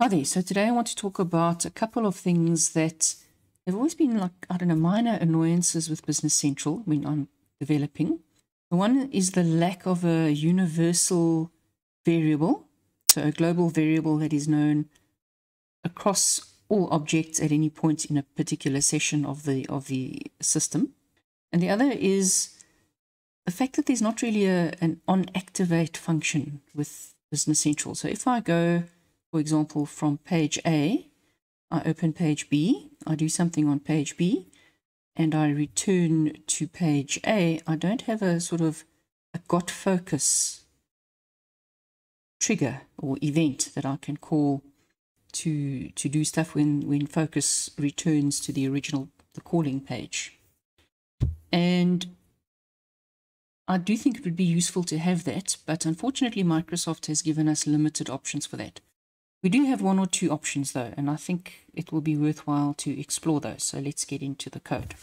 Hi there. So today I want to talk about a couple of things that have always been like, I don't know, minor annoyances with Business Central when I'm developing. The one is the lack of a universal variable, so a global variable that is known across all objects at any point in a particular session of the of the system. And the other is the fact that there's not really a, an on activate function with Business Central. So if I go for example, from page A, I open page B, I do something on page B, and I return to page A, I don't have a sort of a got focus trigger or event that I can call to to do stuff when when focus returns to the original the calling page. And I do think it would be useful to have that, but unfortunately Microsoft has given us limited options for that. We do have one or two options though, and I think it will be worthwhile to explore those. So let's get into the code.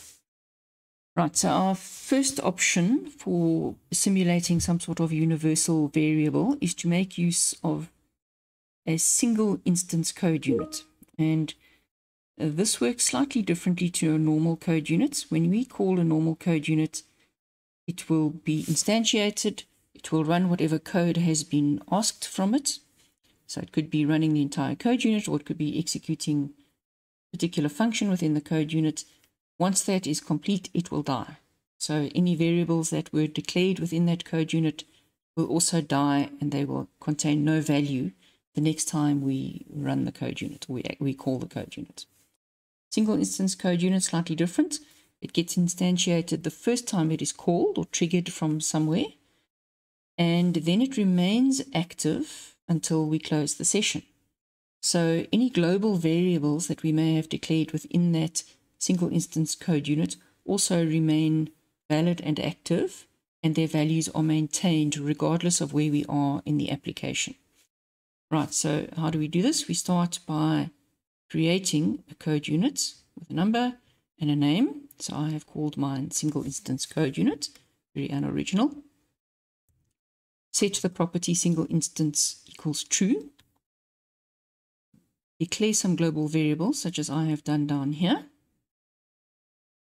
Right, so our first option for simulating some sort of universal variable is to make use of a single instance code unit. And uh, this works slightly differently to a normal code unit. When we call a normal code unit, it will be instantiated, it will run whatever code has been asked from it, so it could be running the entire code unit or it could be executing a particular function within the code unit. Once that is complete, it will die. So any variables that were declared within that code unit will also die and they will contain no value the next time we run the code unit or we, we call the code unit. Single instance code unit slightly different. It gets instantiated the first time it is called or triggered from somewhere and then it remains active until we close the session. So any global variables that we may have declared within that single instance code unit also remain valid and active, and their values are maintained regardless of where we are in the application. Right, so how do we do this? We start by creating a code unit with a number and a name. So I have called mine single instance code unit, very unoriginal set the property single instance equals true. Declare some global variables, such as I have done down here.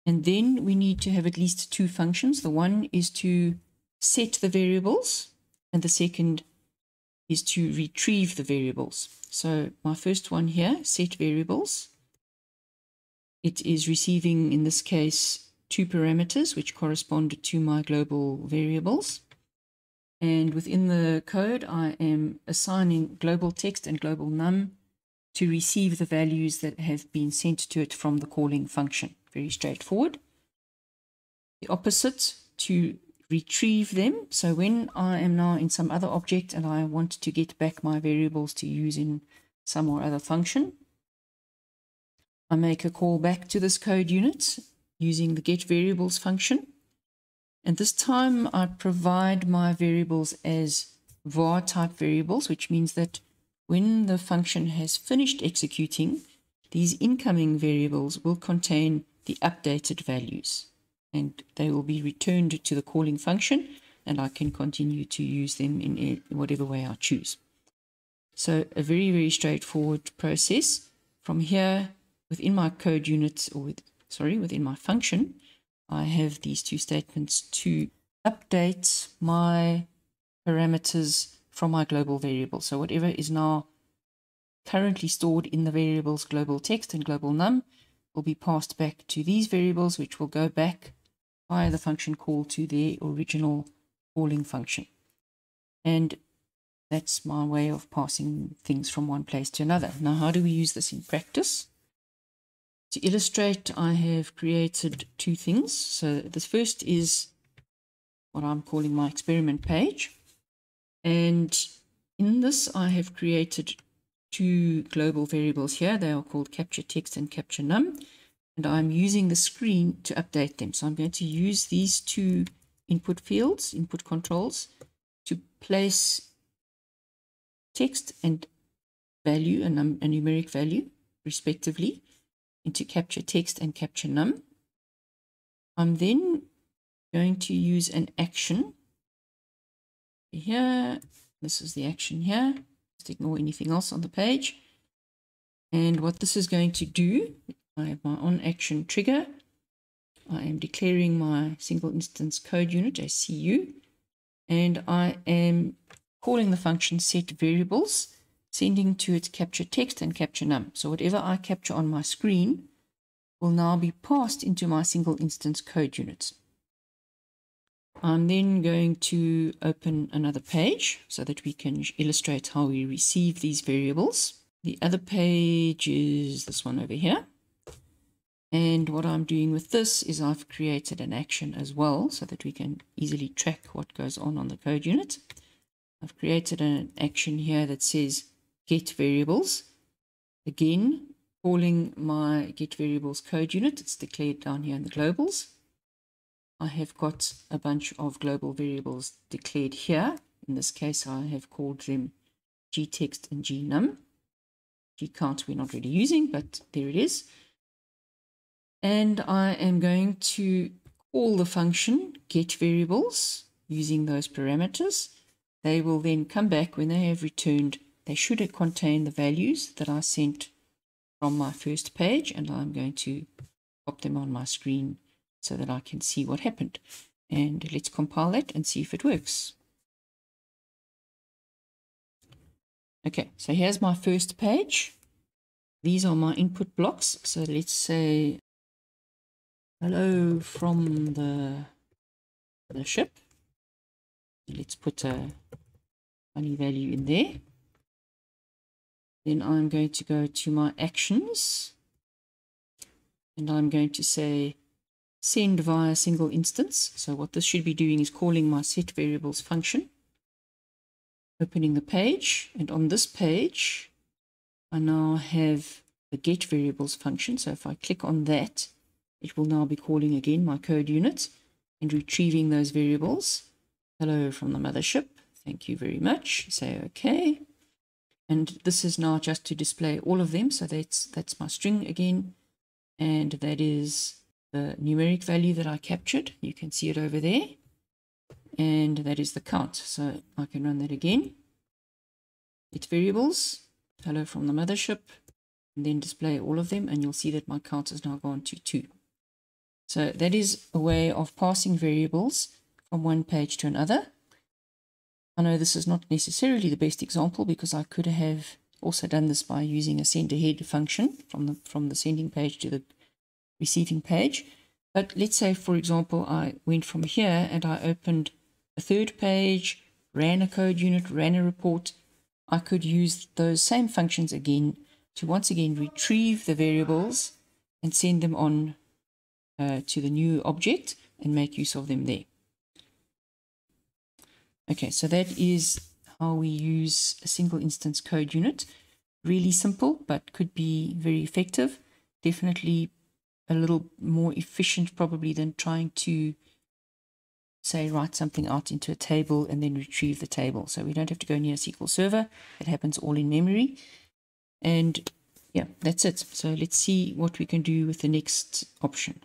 And then we need to have at least two functions. The one is to set the variables, and the second is to retrieve the variables. So my first one here, set variables. It is receiving, in this case, two parameters, which correspond to my global variables. And within the code, I am assigning global text and global num to receive the values that have been sent to it from the calling function. Very straightforward. The opposite to retrieve them. So when I am now in some other object and I want to get back my variables to use in some or other function, I make a call back to this code unit using the get variables function. And this time I provide my variables as var type variables, which means that when the function has finished executing, these incoming variables will contain the updated values and they will be returned to the calling function and I can continue to use them in whatever way I choose. So a very, very straightforward process. From here, within my code units, or with, sorry, within my function, I have these two statements to update my parameters from my global variable. So whatever is now currently stored in the variables global text and global num will be passed back to these variables, which will go back via the function call to their original calling function. And that's my way of passing things from one place to another. Now, how do we use this in practice? To illustrate, I have created two things. So this first is what I'm calling my experiment page. And in this, I have created two global variables here. They are called capture text and capture num. And I'm using the screen to update them. So I'm going to use these two input fields, input controls, to place text and value, a, a numeric value, respectively into capture text and capture num. I'm then going to use an action here. This is the action here. Just ignore anything else on the page. And what this is going to do, I have my on action trigger. I am declaring my single instance code unit, a CU, and I am calling the function set variables, sending to its capture text and capture num. So whatever I capture on my screen will now be passed into my single instance code units. I'm then going to open another page so that we can illustrate how we receive these variables. The other page is this one over here. And what I'm doing with this is I've created an action as well so that we can easily track what goes on on the code unit. I've created an action here that says get variables. Again, calling my get variables code unit. It's declared down here in the globals. I have got a bunch of global variables declared here. In this case, I have called them gtext and gnum. gcount we're not really using, but there it is. And I am going to call the function get variables using those parameters. They will then come back when they have returned. They should contain the values that I sent from my first page, and I'm going to pop them on my screen so that I can see what happened. And let's compile that and see if it works. Okay, so here's my first page. These are my input blocks. So let's say hello from the, the ship. Let's put a funny value in there. Then I'm going to go to my actions and I'm going to say send via single instance. So what this should be doing is calling my set variables function, opening the page, and on this page, I now have the get variables function. So if I click on that, it will now be calling again my code unit and retrieving those variables. Hello from the mothership. Thank you very much. Say OK. And this is now just to display all of them. So that's, that's my string again. And that is the numeric value that I captured. You can see it over there. And that is the count. So I can run that again. It's variables, hello from the mothership, and then display all of them. And you'll see that my count has now gone to two. So that is a way of passing variables from one page to another. I know this is not necessarily the best example because I could have also done this by using a send ahead function from the from the sending page to the receiving page. But let's say, for example, I went from here and I opened a third page, ran a code unit, ran a report. I could use those same functions again to once again retrieve the variables and send them on uh, to the new object and make use of them there. Okay, so that is how we use a single instance code unit. Really simple, but could be very effective. Definitely a little more efficient probably than trying to say write something out into a table and then retrieve the table. So we don't have to go near a SQL server. It happens all in memory. And yeah, that's it. So let's see what we can do with the next option.